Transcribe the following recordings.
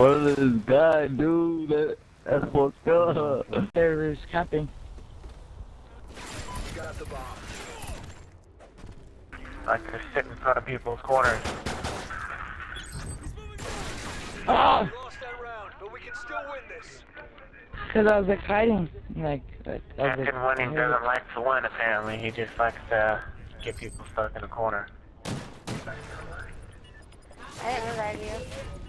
front of this guy, dude. That, that's fucked up. There is camping. Got the bomb. Like to sit in front of people's corners. Ah! We lost that round, but we can still win this. Cause I was like hiding, like, like I was Captain like, Winning doesn't like to win, apparently. He just likes to get people stuck in a corner. I didn't revive you.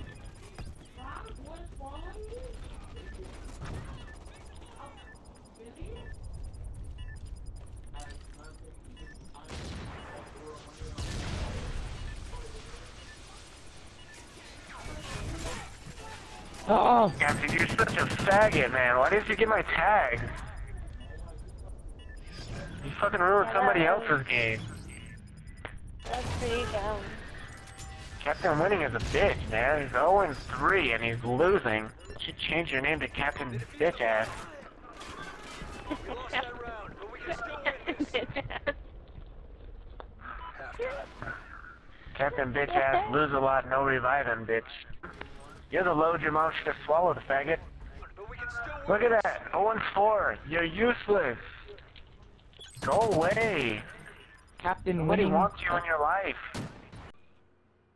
Oh, Captain, you're such a faggot, man. Why didn't you get my tag? You fucking ruined somebody else's game. That's pretty dumb. Captain Winning is a bitch, man. He's 0 3 and he's losing. You should change your name to Captain Bitch Ass. We lost that round, but we can still win this. Captain Bitch Ass, lose a lot, no reviving, bitch. You're the load your mouth should have swallowed, faggot. But we can still win. Look at that, 0 4. You're useless. Go away. Captain Nobody Winning. wants you in your life.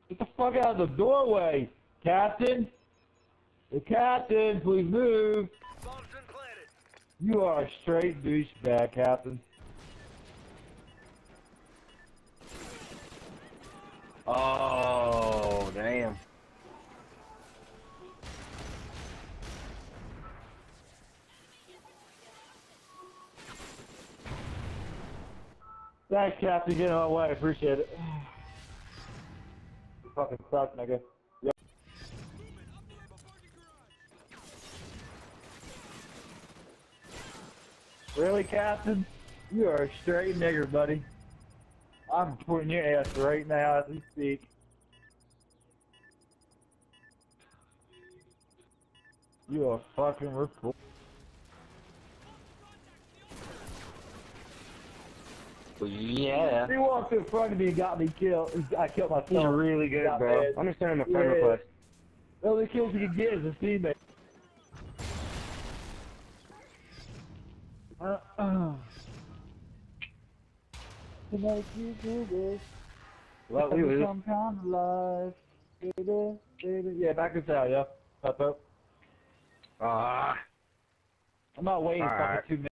Get the fuck out of the doorway, Captain. The captain, please move. Bombs been planted. You are a straight douchebag, Captain. Oh, Thanks, Captain. Get out of my way. Appreciate it. You fucking suck, nigga. Yep. Really, Captain? You are a straight nigger, buddy. I'm putting your ass right now as we speak. You are fucking report. Yeah. He walked in front of me and got me killed. I killed myself. He's really good, Got bro. mad. Understand the friend Yeah. request. The only kills he can get is his teammate. Uh, uh. To make you do this. Well, we lose. Some kind of life. Baby, baby. Yeah, back us out, yeah. Up, up. Ah. I'm not waiting Alright. fucking two minutes.